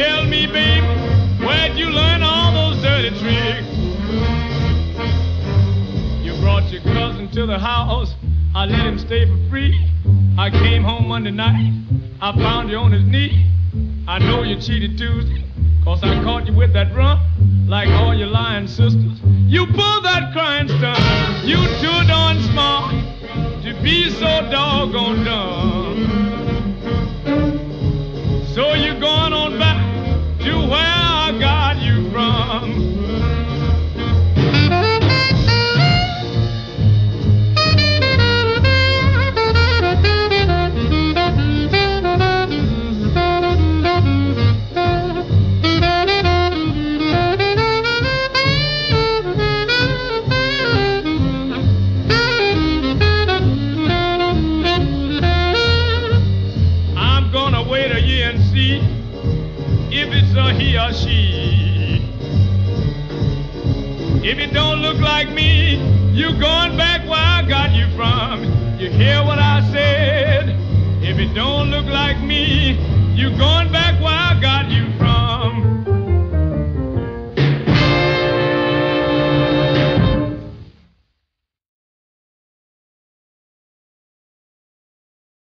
Tell me, baby, where'd you learn all those dirty tricks? You brought your cousin to the house. I let him stay for free. I came home Monday night. I found you on his knee. I know you cheated Tuesday, cause I caught you with that rum, like all your lying sisters. You pulled that crying stunt. You too darn smart to be so doggone dumb. And see if it's a he or she. If it don't look like me, you going back where I got you from. You hear what I said? If it don't look like me, you going back where I got you from.